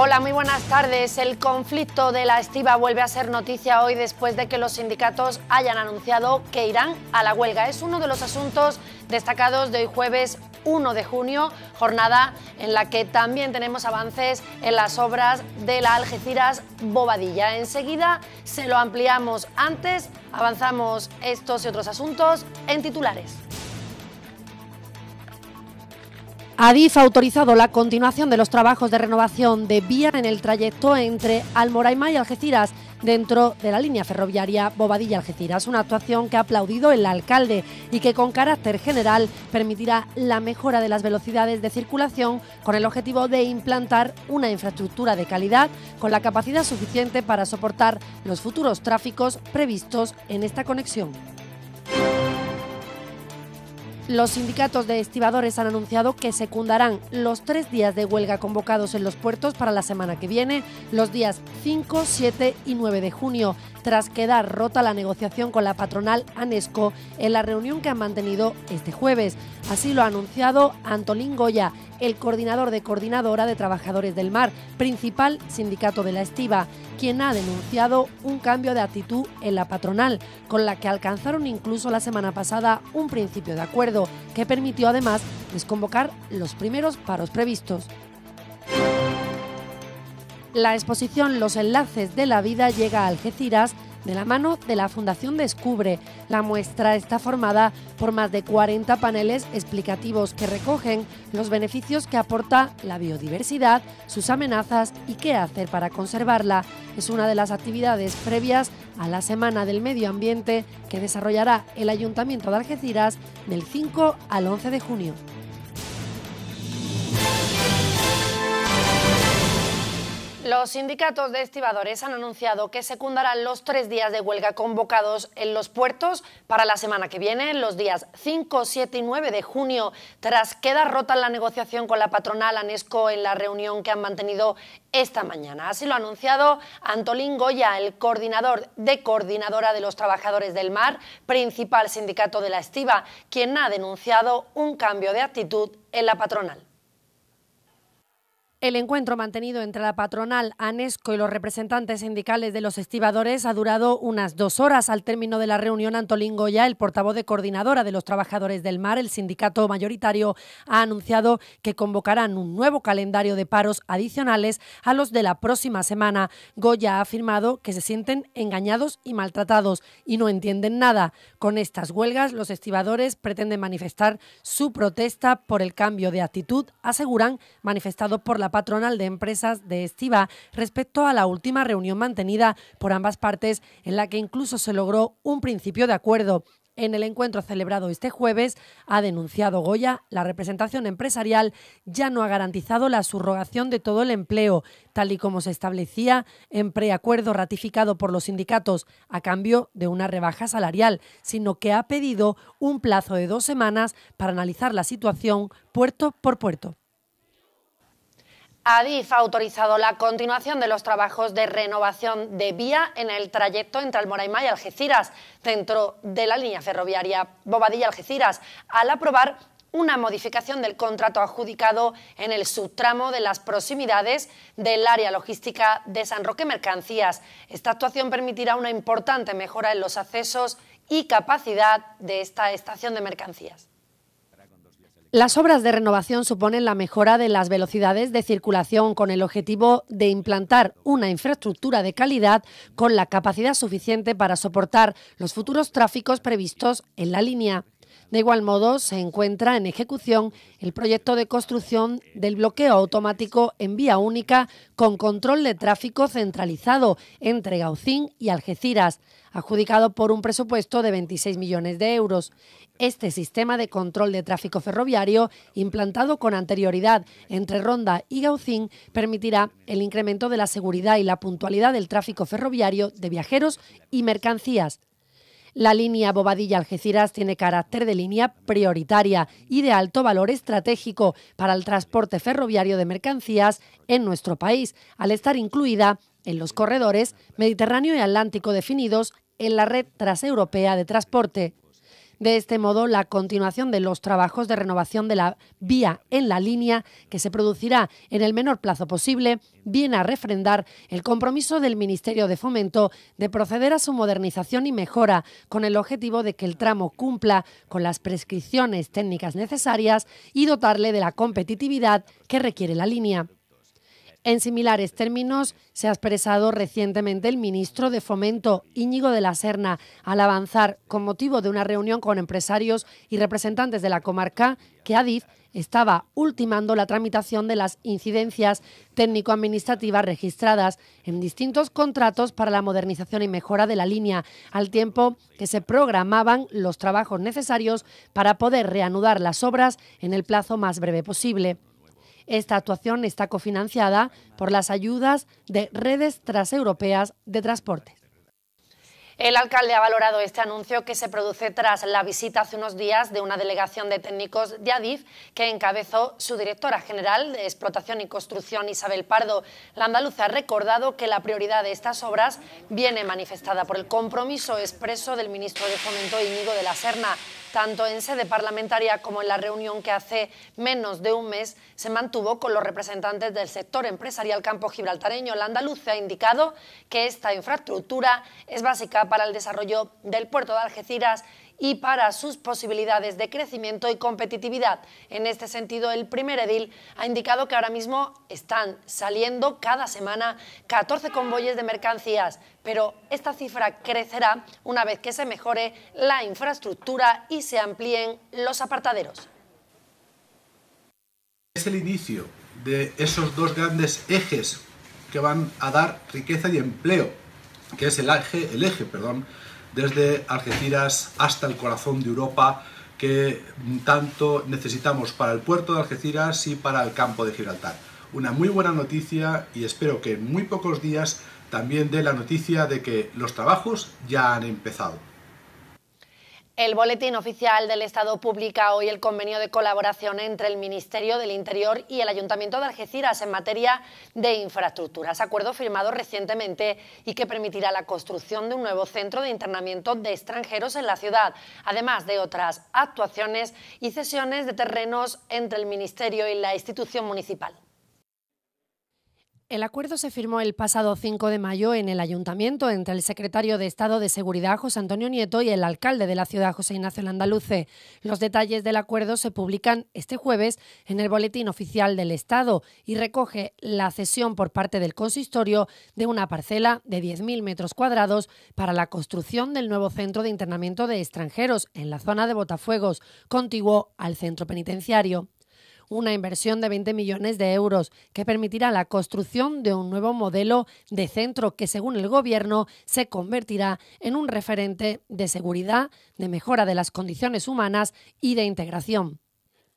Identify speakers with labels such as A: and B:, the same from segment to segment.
A: Hola, muy buenas tardes. El conflicto de la estiva vuelve a ser noticia hoy después de que los sindicatos hayan anunciado que irán a la huelga. Es uno de los asuntos destacados de hoy jueves 1 de junio, jornada en la que también tenemos avances en las obras de la Algeciras Bobadilla. Enseguida se lo ampliamos. Antes avanzamos estos y otros asuntos en titulares.
B: Adif ha autorizado la continuación de los trabajos de renovación de vía en el trayecto entre Almoraima y Algeciras dentro de la línea ferroviaria Bobadilla-Algeciras, una actuación que ha aplaudido el alcalde y que con carácter general permitirá la mejora de las velocidades de circulación con el objetivo de implantar una infraestructura de calidad con la capacidad suficiente para soportar los futuros tráficos previstos en esta conexión. Los sindicatos de estibadores han anunciado que secundarán los tres días de huelga convocados en los puertos para la semana que viene, los días 5, 7 y 9 de junio, tras quedar rota la negociación con la patronal ANESCO en la reunión que han mantenido este jueves. Así lo ha anunciado Antolín Goya, el coordinador de Coordinadora de Trabajadores del Mar, principal sindicato de la estiva, quien ha denunciado un cambio de actitud en la patronal, con la que alcanzaron incluso la semana pasada un principio de acuerdo, que permitió además desconvocar los primeros paros previstos. La exposición Los enlaces de la vida llega a Algeciras de la mano de la Fundación Descubre. La muestra está formada por más de 40 paneles explicativos que recogen los beneficios que aporta la biodiversidad, sus amenazas y qué hacer para conservarla. Es una de las actividades previas a la Semana del Medio Ambiente que desarrollará el Ayuntamiento de Algeciras del 5 al 11 de junio.
A: Los sindicatos de estibadores han anunciado que secundarán los tres días de huelga convocados en los puertos para la semana que viene, los días 5, 7 y 9 de junio, tras quedar rota la negociación con la patronal ANESCO en la reunión que han mantenido esta mañana. Así lo ha anunciado Antolín Goya, el coordinador de Coordinadora de los Trabajadores del Mar, principal sindicato de la estiva, quien ha denunciado un cambio de actitud en la patronal.
B: El encuentro mantenido entre la patronal ANESCO y los representantes sindicales de los estibadores ha durado unas dos horas. Al término de la reunión, Antolín Goya, el portavoz de coordinadora de los trabajadores del mar, el sindicato mayoritario, ha anunciado que convocarán un nuevo calendario de paros adicionales a los de la próxima semana. Goya ha afirmado que se sienten engañados y maltratados y no entienden nada. Con estas huelgas, los estibadores pretenden manifestar su protesta por el cambio de actitud, aseguran, manifestado por la patronal de empresas de Estiva respecto a la última reunión mantenida por ambas partes en la que incluso se logró un principio de acuerdo. En el encuentro celebrado este jueves, ha denunciado Goya, la representación empresarial ya no ha garantizado la subrogación de todo el empleo, tal y como se establecía en preacuerdo ratificado por los sindicatos a cambio de una rebaja salarial, sino que ha pedido un plazo de dos semanas para analizar la situación puerto por puerto.
A: Adif ha autorizado la continuación de los trabajos de renovación de vía en el trayecto entre Almoraima y Algeciras, dentro de la línea ferroviaria Bobadilla-Algeciras, al aprobar una modificación del contrato adjudicado en el subtramo de las proximidades del área logística de San Roque Mercancías. Esta actuación permitirá una importante mejora en los accesos y capacidad de esta estación de mercancías.
B: Las obras de renovación suponen la mejora de las velocidades de circulación con el objetivo de implantar una infraestructura de calidad con la capacidad suficiente para soportar los futuros tráficos previstos en la línea. De igual modo, se encuentra en ejecución el proyecto de construcción del bloqueo automático en vía única con control de tráfico centralizado entre Gaucín y Algeciras, adjudicado por un presupuesto de 26 millones de euros. Este sistema de control de tráfico ferroviario, implantado con anterioridad entre Ronda y Gaucín, permitirá el incremento de la seguridad y la puntualidad del tráfico ferroviario de viajeros y mercancías. La línea Bobadilla-Algeciras tiene carácter de línea prioritaria y de alto valor estratégico para el transporte ferroviario de mercancías en nuestro país, al estar incluida en los corredores Mediterráneo y Atlántico definidos en la red transeuropea de transporte. De este modo, la continuación de los trabajos de renovación de la vía en la línea, que se producirá en el menor plazo posible, viene a refrendar el compromiso del Ministerio de Fomento de proceder a su modernización y mejora, con el objetivo de que el tramo cumpla con las prescripciones técnicas necesarias y dotarle de la competitividad que requiere la línea. En similares términos se ha expresado recientemente el ministro de Fomento, Íñigo de la Serna, al avanzar, con motivo de una reunión con empresarios y representantes de la comarca, que Adif estaba ultimando la tramitación de las incidencias técnico-administrativas registradas en distintos contratos para la modernización y mejora de la línea, al tiempo que se programaban los trabajos necesarios para poder reanudar las obras en el plazo más breve posible. Esta actuación está cofinanciada por las ayudas de redes transeuropeas de transporte.
C: El alcalde ha valorado este anuncio que se produce tras la visita hace unos días de una delegación de técnicos de ADIF que encabezó su directora general de Explotación y Construcción, Isabel Pardo. La andaluza ha recordado que la prioridad de estas obras viene manifestada por el compromiso expreso del ministro de Fomento, Íñigo de la Serna tanto en sede parlamentaria como en la reunión que hace menos de un mes se mantuvo con los representantes del sector empresarial campo gibraltareño. La andaluza ha indicado que esta infraestructura es básica para el desarrollo del puerto de Algeciras y para sus posibilidades de crecimiento y competitividad. En este sentido, el primer edil ha indicado que ahora mismo están saliendo cada semana 14 convoyes de mercancías, pero esta cifra crecerá una vez que se mejore la infraestructura y se amplíen los apartaderos.
D: Es el inicio de esos dos grandes ejes que van a dar riqueza y empleo, que es el eje, el eje perdón, desde Algeciras hasta el corazón de Europa que tanto necesitamos para el puerto de Algeciras y para el campo de Gibraltar. Una muy buena noticia y espero que en muy pocos días también dé la noticia de que los trabajos ya han empezado.
C: El Boletín Oficial del Estado publica hoy el convenio de colaboración entre el Ministerio del Interior y el Ayuntamiento de Algeciras en materia de infraestructuras, acuerdo firmado recientemente y que permitirá la construcción de un nuevo centro de internamiento de extranjeros en la ciudad, además de otras actuaciones y cesiones de terrenos entre el Ministerio y la institución municipal.
B: El acuerdo se firmó el pasado 5 de mayo en el Ayuntamiento entre el secretario de Estado de Seguridad, José Antonio Nieto, y el alcalde de la ciudad, José Ignacio Landaluce. Los detalles del acuerdo se publican este jueves en el Boletín Oficial del Estado y recoge la cesión por parte del consistorio de una parcela de 10.000 metros cuadrados para la construcción del nuevo centro de internamiento de extranjeros en la zona de Botafuegos, contiguo al centro penitenciario una inversión de 20 millones de euros que permitirá la construcción de un nuevo modelo de centro que, según el Gobierno, se convertirá en un referente de seguridad, de mejora de las condiciones humanas y de integración.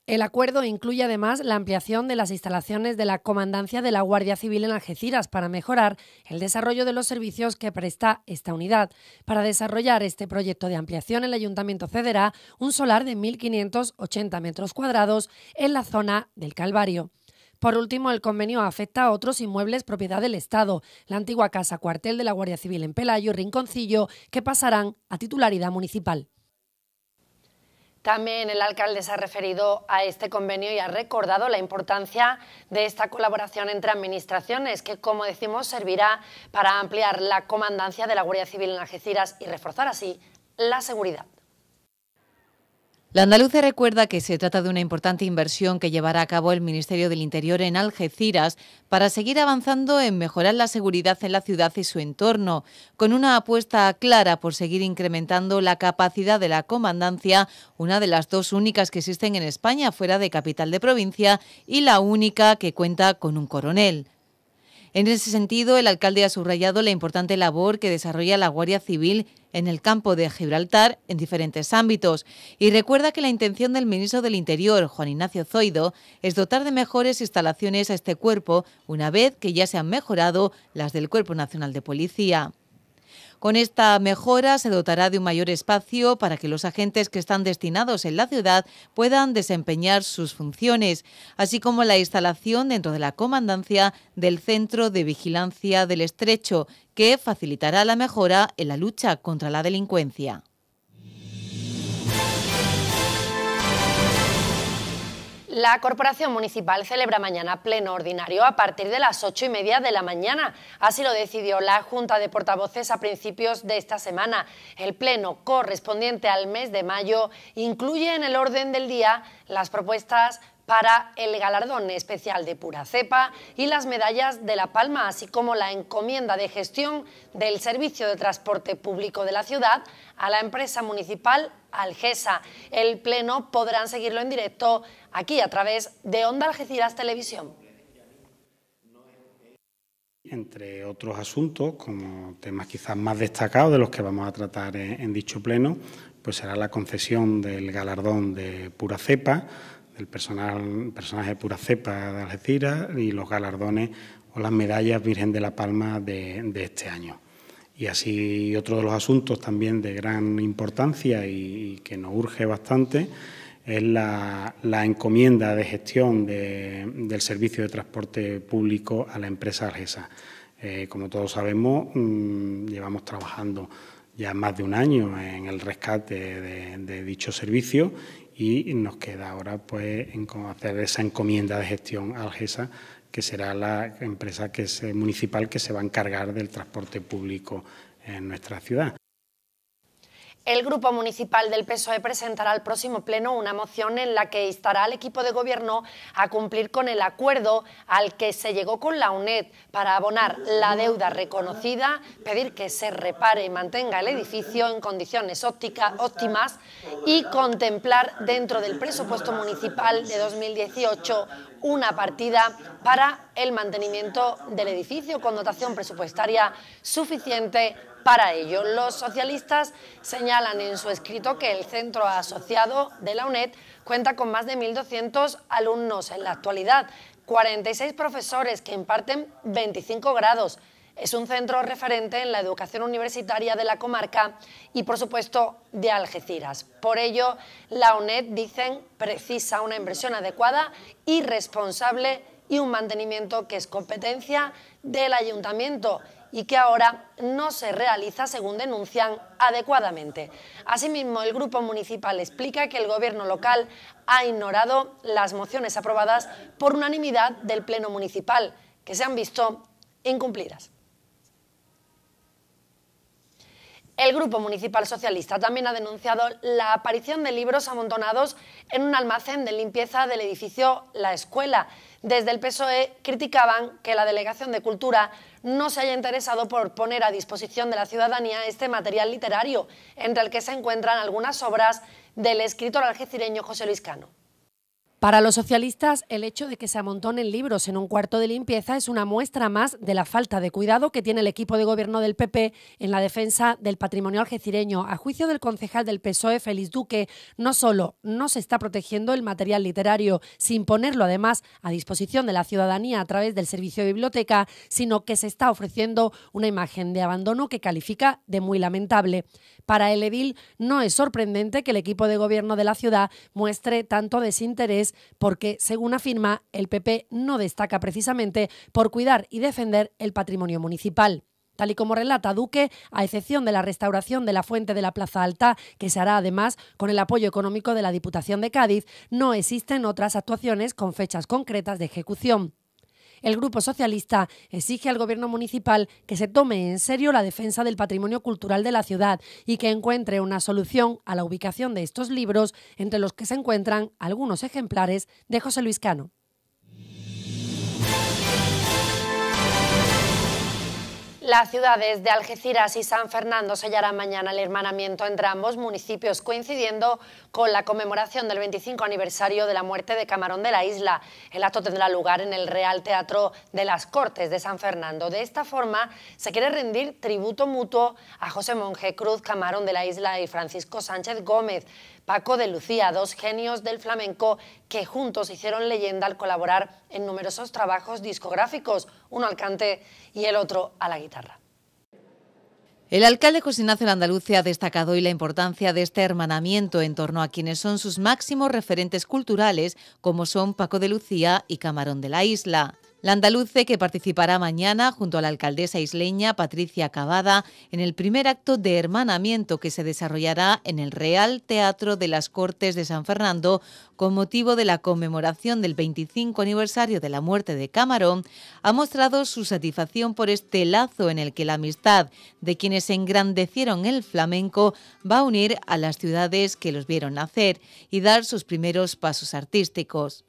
B: El acuerdo incluye además la ampliación de las instalaciones de la Comandancia de la Guardia Civil en Algeciras para mejorar el desarrollo de los servicios que presta esta unidad. Para desarrollar este proyecto de ampliación, el Ayuntamiento cederá un solar de 1.580 metros cuadrados en la zona del Calvario. Por último, el convenio afecta a otros inmuebles propiedad del Estado, la antigua casa cuartel de la Guardia Civil en Pelayo y Rinconcillo, que pasarán a titularidad municipal.
C: También el alcalde se ha referido a este convenio y ha recordado la importancia de esta colaboración entre administraciones, que, como decimos, servirá para ampliar la comandancia de la Guardia Civil en Algeciras y reforzar así la seguridad.
E: La andaluza recuerda que se trata de una importante inversión que llevará a cabo el Ministerio del Interior en Algeciras para seguir avanzando en mejorar la seguridad en la ciudad y su entorno, con una apuesta clara por seguir incrementando la capacidad de la comandancia, una de las dos únicas que existen en España fuera de capital de provincia y la única que cuenta con un coronel. En ese sentido, el alcalde ha subrayado la importante labor que desarrolla la Guardia Civil en el campo de Gibraltar en diferentes ámbitos y recuerda que la intención del ministro del Interior, Juan Ignacio Zoido, es dotar de mejores instalaciones a este cuerpo una vez que ya se han mejorado las del Cuerpo Nacional de Policía. Con esta mejora se dotará de un mayor espacio para que los agentes que están destinados en la ciudad puedan desempeñar sus funciones, así como la instalación dentro de la comandancia del Centro de Vigilancia del Estrecho, que facilitará la mejora en la lucha contra la delincuencia.
B: La Corporación Municipal celebra mañana pleno ordinario a partir de las ocho y media de la mañana. Así lo decidió la Junta de Portavoces a principios de esta semana. El pleno correspondiente al mes de mayo incluye en el orden del día las propuestas para el galardón especial de pura cepa y las medallas de La Palma, así como la encomienda de gestión del servicio de transporte público de la ciudad a la empresa municipal Algesa. El pleno podrán seguirlo en directo aquí a través de Onda Algeciras Televisión.
F: Entre otros asuntos, como temas quizás más destacados de los que vamos a tratar en, dicho pleno, pues será la concesión del galardón de pura cepa el personal, personaje pura cepa de Algeciras y los galardones o las medallas Virgen de la Palma de, este año. Y así otro de los asuntos también de gran importancia y, que nos urge bastante es la, encomienda de gestión del servicio de transporte público a la empresa Algesa. Eh, como todos sabemos, mm, llevamos trabajando ya más de un año en el rescate de, de dicho servicio y nos queda ahora pues hacer esa encomienda de gestión a Algesa, que será la empresa que es municipal que se va a encargar del transporte público en nuestra ciudad.
B: El Grupo Municipal del PSOE presentará al próximo Pleno una moción en la que instará al equipo de gobierno a cumplir con el acuerdo al que se llegó con la UNED para abonar la deuda reconocida, pedir que se repare y mantenga el edificio en condiciones óptimas y contemplar dentro del presupuesto municipal de 2018 una partida para el mantenimiento del edificio con dotación presupuestaria suficiente para ello. Los socialistas señalan en su escrito que el centro asociado de la UNED cuenta con más de 1.200 alumnos en la actualidad, 46 profesores que imparten 25 grados. Es un centro referente en la educación universitaria de la comarca y, por supuesto, de Algeciras. Por ello, la UNED, dicen, precisa una inversión adecuada y responsable y un mantenimiento que es competencia del ayuntamiento y que ahora no se realiza, según denuncian, adecuadamente. Asimismo, el Grupo Municipal explica que el Gobierno local ha ignorado las mociones aprobadas por unanimidad del Pleno Municipal, que se han visto incumplidas. El Grupo Municipal Socialista también ha denunciado la aparición de libros amontonados en un almacén de limpieza del edificio La Escuela. Desde el PSOE criticaban que la Delegación de Cultura no se haya interesado por poner a disposición de la ciudadanía este material literario, entre el que se encuentran algunas obras del escritor algecireño José Luis Cano.
G: Para los socialistas, el hecho de que se amontonen libros en un cuarto de limpieza es una muestra más de la falta de cuidado que tiene el equipo de gobierno del PP en la defensa del patrimonio algecireño. A juicio del concejal del PSOE, Félix Duque, no solo no se está protegiendo el material literario sin ponerlo además a disposición de la ciudadanía a través del servicio de biblioteca, sino que se está ofreciendo una imagen de abandono que califica de muy lamentable. Para el edil no es sorprendente que el equipo de gobierno de la ciudad muestre tanto desinterés porque, según afirma, el PP no destaca precisamente por cuidar y defender el patrimonio municipal. Tal y como relata Duque, a excepción de la restauración de la fuente de la Plaza Alta, que se hará además con el apoyo económico de la Diputación de Cádiz, no existen otras actuaciones con fechas concretas de ejecución. El Grupo Socialista exige al Gobierno municipal que se tome en serio la defensa del patrimonio cultural de la ciudad y que encuentre una solución a la ubicación de estos libros, entre los que se encuentran algunos ejemplares de José Luis Cano.
B: Las ciudades de Algeciras y San Fernando sellarán mañana el hermanamiento entre ambos municipios, coincidiendo con la conmemoración del 25 aniversario de la muerte de Camarón de la Isla. El acto tendrá lugar en el Real Teatro de las Cortes de San Fernando. De esta forma, se quiere rendir tributo mutuo a José Monje Cruz Camarón de la Isla y Francisco Sánchez Gómez. Paco de Lucía, dos genios del flamenco que juntos hicieron leyenda al colaborar en numerosos trabajos discográficos, uno al cante y el otro a la guitarra.
E: El alcalde José Ignacio Andalucía ha destacado hoy la importancia de este hermanamiento en torno a quienes son sus máximos referentes culturales, como son Paco de Lucía y Camarón de la Isla. La andaluce que participará mañana junto a la alcaldesa isleña Patricia Cavada en el primer acto de hermanamiento que se desarrollará en el Real Teatro de las Cortes de San Fernando con motivo de la conmemoración del 25 aniversario de la muerte de Camarón, ha mostrado su satisfacción por este lazo en el que la amistad de quienes engrandecieron el flamenco va a unir a las ciudades que los vieron nacer y dar sus primeros pasos artísticos.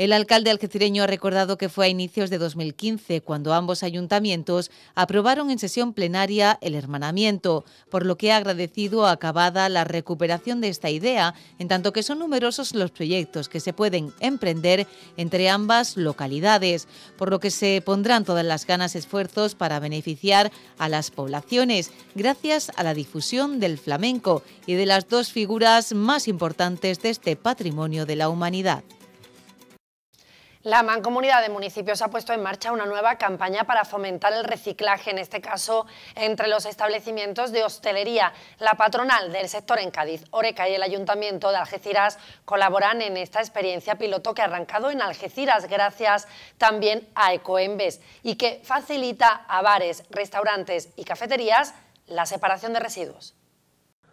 E: El alcalde algecireño ha recordado que fue a inicios de 2015 cuando ambos ayuntamientos aprobaron en sesión plenaria el hermanamiento, por lo que ha agradecido acabada la recuperación de esta idea, en tanto que son numerosos los proyectos que se pueden emprender entre ambas localidades, por lo que se pondrán todas las ganas esfuerzos para beneficiar a las poblaciones gracias a la difusión del flamenco y de las dos figuras más importantes de este patrimonio de la humanidad.
H: La Mancomunidad de Municipios ha puesto en marcha una nueva campaña para fomentar el reciclaje, en este caso entre los establecimientos de hostelería. La patronal del sector en Cádiz, Oreca y el Ayuntamiento de Algeciras colaboran en esta experiencia piloto que ha arrancado en Algeciras gracias también a Ecoembes y que facilita a bares, restaurantes y cafeterías la separación de residuos.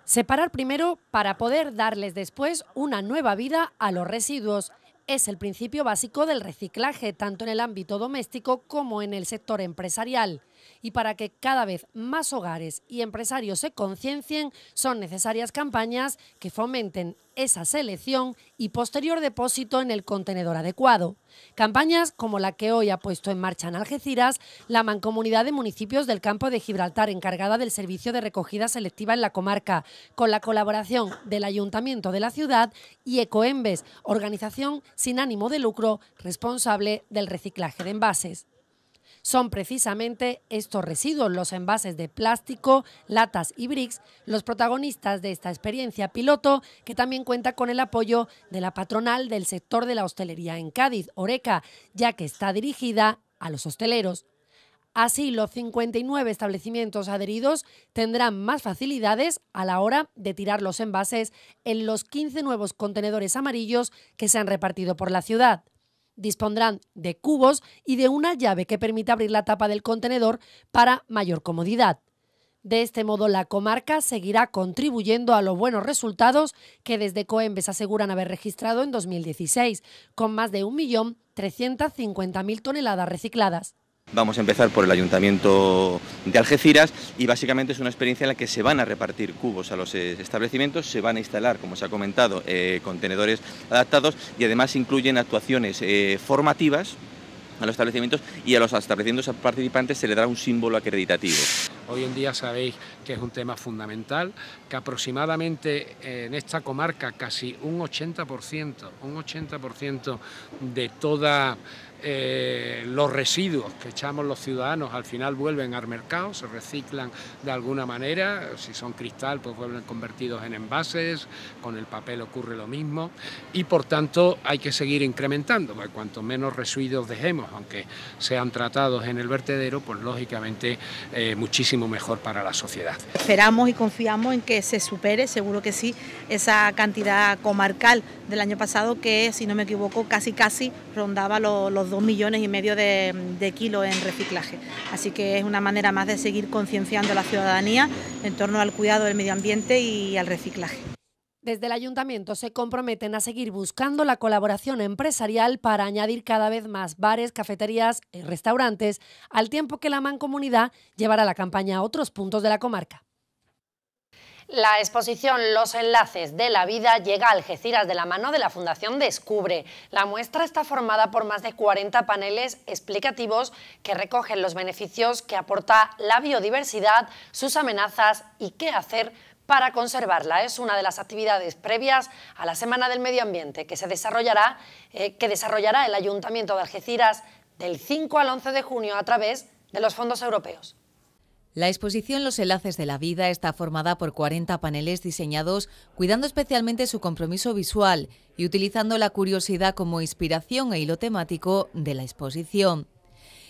B: Separar primero para poder darles después una nueva vida a los residuos es el principio básico del reciclaje, tanto en el ámbito doméstico como en el sector empresarial. Y para que cada vez más hogares y empresarios se conciencien, son necesarias campañas que fomenten esa selección y posterior depósito en el contenedor adecuado. Campañas como la que hoy ha puesto en marcha en Algeciras la Mancomunidad de Municipios del Campo de Gibraltar, encargada del servicio de recogida selectiva en la comarca, con la colaboración del Ayuntamiento de la ciudad y Ecoembes, organización sin ánimo de lucro responsable del reciclaje de envases son precisamente estos residuos, los envases de plástico, latas y bricks, los protagonistas de esta experiencia piloto que también cuenta con el apoyo de la patronal del sector de la hostelería en Cádiz, Oreca, ya que está dirigida a los hosteleros. Así, los 59 establecimientos adheridos tendrán más facilidades a la hora de tirar los envases en los 15 nuevos contenedores amarillos que se han repartido por la ciudad dispondrán de cubos y de una llave que permite abrir la tapa del contenedor para mayor comodidad. De este modo, la comarca seguirá contribuyendo a los buenos resultados que desde Coembes aseguran haber registrado en 2016, con más de 1.350.000 toneladas recicladas.
I: Vamos a empezar por el Ayuntamiento de Algeciras y básicamente es una experiencia en la que se van a repartir cubos a los eh, establecimientos, se van a instalar, como se ha comentado, eh, contenedores adaptados y además incluyen actuaciones eh, formativas a los establecimientos y a los establecimientos participantes se le dará un símbolo acreditativo.
J: Hoy en día sabéis que es un tema fundamental, que aproximadamente en esta comarca casi un 80%, un 80% de toda eh, los residuos que echamos los ciudadanos al final vuelven al mercado, se reciclan de alguna manera, si son cristal pues vuelven convertidos en envases, con el papel ocurre lo mismo y por tanto hay que seguir incrementando, cuanto menos residuos dejemos, aunque sean tratados en el vertedero, pues lógicamente eh, muchísimo mejor para la sociedad.
K: Esperamos y confiamos en que se supere, seguro que sí, esa cantidad comarcal del año pasado que, si no me equivoco, casi casi rondaba los dos millones y medio de, kilos en reciclaje. Así que es una manera más de seguir concienciando a la ciudadanía en torno al cuidado del medio ambiente y al reciclaje.
B: Desde el ayuntamiento se comprometen a seguir buscando la colaboración empresarial para añadir cada vez más bares, cafeterías y restaurantes, al tiempo que la mancomunidad llevará la campaña a otros puntos de la comarca.
H: La exposición Los enlaces de la vida llega a Algeciras de la mano de la Fundación Descubre. La muestra está formada por más de 40 paneles explicativos que recogen los beneficios que aporta la biodiversidad, sus amenazas y qué hacer para conservarla. Es una de las actividades previas a la Semana del Medio Ambiente que, se desarrollará, eh, que desarrollará el Ayuntamiento de Algeciras del 5 al 11 de junio a través de los fondos europeos.
E: La exposición Los Enlaces de la Vida está formada por 40 paneles diseñados cuidando especialmente su compromiso visual y utilizando la curiosidad como inspiración e hilo temático de la exposición.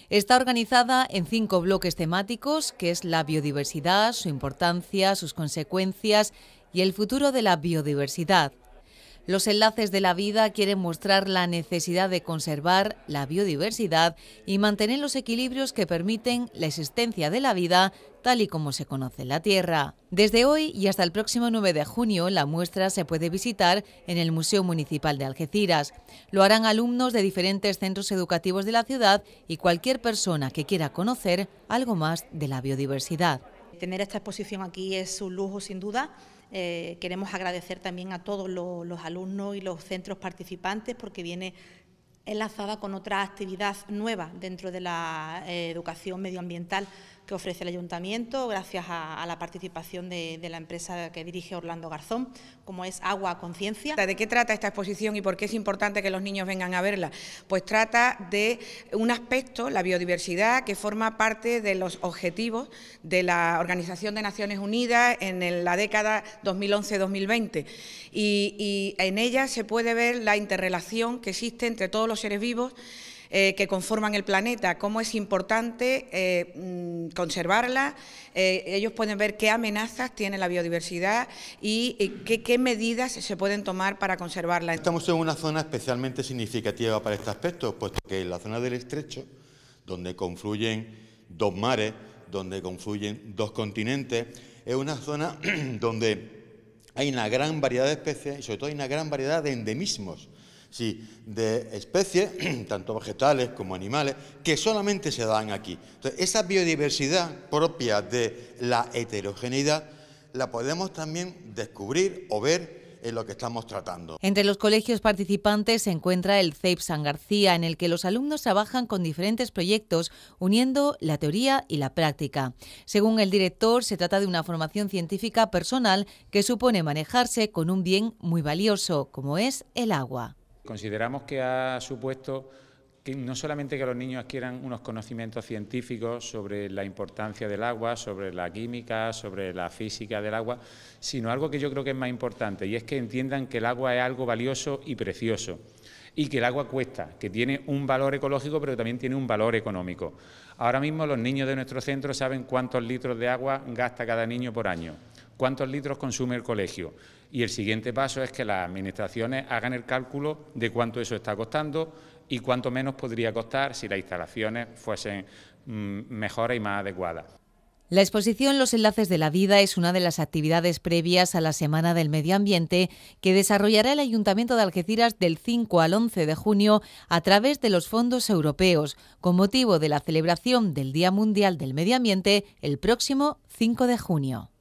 E: Está organizada en cinco bloques temáticos, que es la biodiversidad, su importancia, sus consecuencias y el futuro de la biodiversidad. Los enlaces de la vida quieren mostrar la necesidad de conservar la biodiversidad y mantener los equilibrios que permiten la existencia de la vida tal y como se conoce en la Tierra. Desde hoy y hasta el próximo 9 de junio, la muestra se puede visitar en el Museo Municipal de Algeciras. Lo harán alumnos de diferentes centros educativos de la ciudad y cualquier persona que quiera conocer algo más de la biodiversidad.
K: Tener esta exposición aquí es un lujo sin duda eh, queremos agradecer también a todos los, alumnos y los centros participantes porque viene enlazada con otra actividad nueva dentro de la eh, educación medioambiental que ofrece el Ayuntamiento, gracias a, la participación de, la empresa que dirige Orlando Garzón, como es Agua Conciencia.
L: ¿De qué trata esta exposición y por qué es importante que los niños vengan a verla? Pues trata de un aspecto, la biodiversidad, que forma parte de los objetivos de la Organización de Naciones Unidas en la década 2011-2020. Y, y en ella se puede ver la interrelación que existe entre todos los seres vivos eh, que conforman el planeta, cómo es importante eh, mm, conservarla. Eh, ellos pueden ver qué amenazas tiene la biodiversidad y, qué, medidas se pueden tomar para conservarla.
M: Estamos en una zona especialmente significativa para este aspecto, puesto que en la zona del estrecho, donde confluyen dos mares, donde confluyen dos continentes, es una zona donde hay una gran variedad de especies y sobre todo hay una gran variedad de endemismos sí, de especies, tanto vegetales como animales, que solamente se dan aquí. Entonces, esa biodiversidad propia de la heterogeneidad la podemos también descubrir o ver en lo que estamos tratando.
E: Entre los colegios participantes se encuentra el CEIP San García, en el que los alumnos trabajan con diferentes proyectos, uniendo la teoría y la práctica. Según el director, se trata de una formación científica personal que supone manejarse con un bien muy valioso, como es el agua.
N: Consideramos que ha supuesto que no solamente que los niños adquieran unos conocimientos científicos sobre la importancia del agua, sobre la química, sobre la física del agua, sino algo que yo creo que es más importante y es que entiendan que el agua es algo valioso y precioso y que el agua cuesta, que tiene un valor ecológico pero también tiene un valor económico. Ahora mismo los niños de nuestro centro saben cuántos litros de agua gasta cada niño por año, cuántos litros consume el colegio y el siguiente paso es que las administraciones hagan el cálculo de cuánto eso está costando y cuánto menos podría costar si las instalaciones fuesen mm, mejores y más adecuadas.
E: La exposición Los Enlaces de la Vida es una de las actividades previas a la Semana del Medio Ambiente que desarrollará el Ayuntamiento de Algeciras del 5 al 11 de junio a través de los fondos europeos, con motivo de la celebración del Día Mundial del Medio Ambiente el próximo 5 de junio.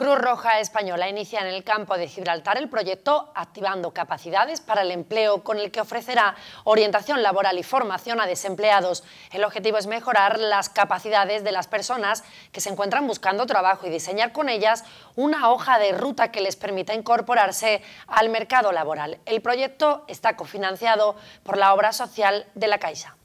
B: Cruz Roja Española inicia en el campo de Gibraltar el proyecto Activando Capacidades para el Empleo, con el que ofrecerá orientación laboral y formación a desempleados. El objetivo es mejorar las capacidades de las personas que se encuentran buscando trabajo y diseñar con ellas una hoja de ruta que les permita incorporarse al mercado laboral. El proyecto está cofinanciado por la obra social de la Caixa.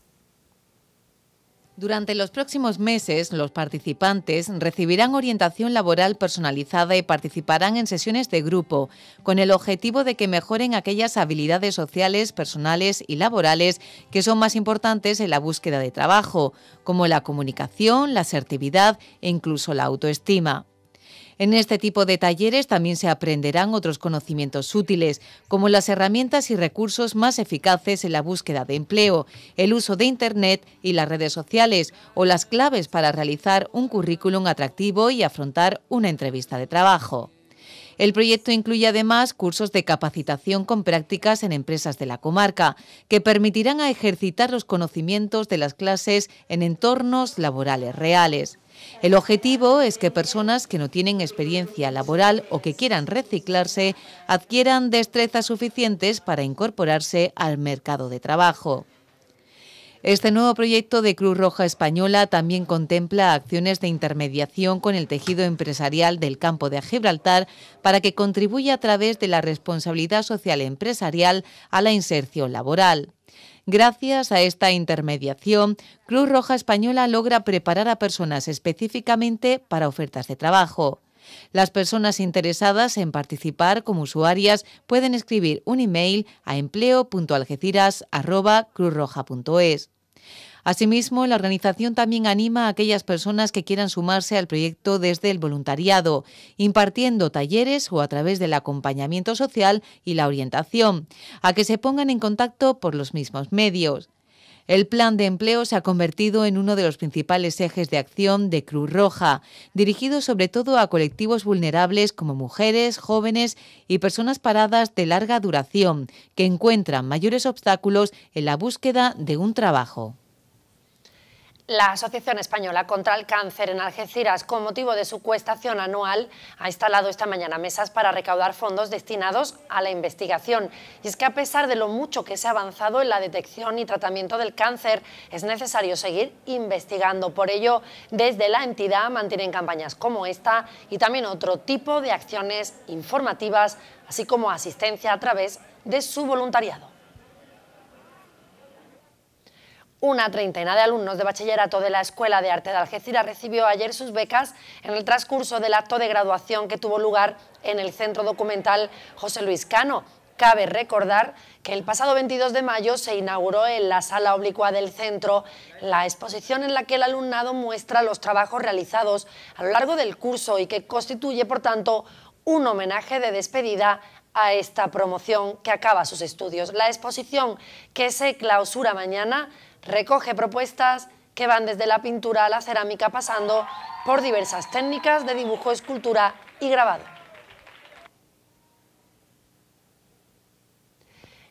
E: Durante los próximos meses, los participantes recibirán orientación laboral personalizada y participarán en sesiones de grupo, con el objetivo de que mejoren aquellas habilidades sociales, personales y laborales que son más importantes en la búsqueda de trabajo, como la comunicación, la asertividad e incluso la autoestima. En este tipo de talleres también se aprenderán otros conocimientos útiles, como las herramientas y recursos más eficaces en la búsqueda de empleo, el uso de Internet y las redes sociales o las claves para realizar un currículum atractivo y afrontar una entrevista de trabajo. El proyecto incluye además cursos de capacitación con prácticas en empresas de la comarca, que permitirán ejercitar los conocimientos de las clases en entornos laborales reales. El objetivo es que personas que no tienen experiencia laboral o que quieran reciclarse adquieran destrezas suficientes para incorporarse al mercado de trabajo. Este nuevo proyecto de Cruz Roja Española también contempla acciones de intermediación con el tejido empresarial del campo de Gibraltar para que contribuya a través de la responsabilidad social empresarial a la inserción laboral. Gracias a esta intermediación, Cruz Roja Española logra preparar a personas específicamente para ofertas de trabajo. Las personas interesadas en participar como usuarias pueden escribir un email a empleo.algeciras.cruzroja.es. Asimismo, la organización también anima a aquellas personas que quieran sumarse al proyecto desde el voluntariado, impartiendo talleres o a través del acompañamiento social y la orientación, a que se pongan en contacto por los mismos medios. El plan de empleo se ha convertido en uno de los principales ejes de acción de Cruz Roja, dirigido sobre todo a colectivos vulnerables como mujeres, jóvenes y personas paradas de larga duración, que encuentran mayores obstáculos en la búsqueda de un trabajo.
B: La Asociación Española contra el Cáncer en Algeciras, con motivo de su cuestación anual, ha instalado esta mañana mesas para recaudar fondos destinados a la investigación. Y es que a pesar de lo mucho que se ha avanzado en la detección y tratamiento del cáncer, es necesario seguir investigando. Por ello, desde la entidad mantienen campañas como esta y también otro tipo de acciones informativas, así como asistencia a través de su voluntariado. Una treintena de alumnos de bachillerato de la Escuela de Arte de Algeciras recibió ayer sus becas en el transcurso del acto de graduación que tuvo lugar en el Centro Documental José Luis Cano. Cabe recordar que el pasado 22 de mayo se inauguró en la sala oblicua del centro la exposición en la que el alumnado muestra los trabajos realizados a lo largo del curso y que constituye, por tanto, un homenaje de despedida a esta promoción que acaba sus estudios. La exposición que se clausura mañana recoge propuestas que van desde la pintura a la cerámica pasando por diversas técnicas de dibujo, escultura y grabado.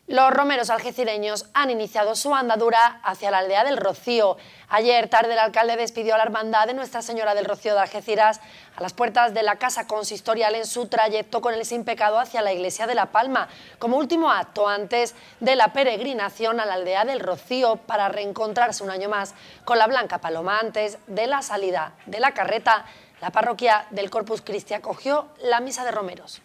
B: Los romeros algecireños han iniciado su andadura hacia la aldea del Rocío. Ayer tarde el alcalde despidió a la hermandad de Nuestra Señora del Rocío de Algeciras a las puertas de la casa consistorial en su trayecto con el sin pecado hacia la iglesia de La Palma, como último acto antes de la peregrinación a la aldea del Rocío para reencontrarse un año más con la Blanca Paloma antes de la salida de la carreta. La parroquia del Corpus Christi acogió la misa de romeros.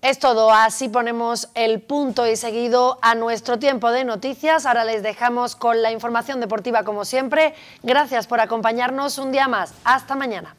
B: Es todo, así ponemos el punto y seguido a nuestro tiempo de noticias. Ahora les dejamos con la información deportiva como siempre. Gracias por acompañarnos un día más. Hasta mañana.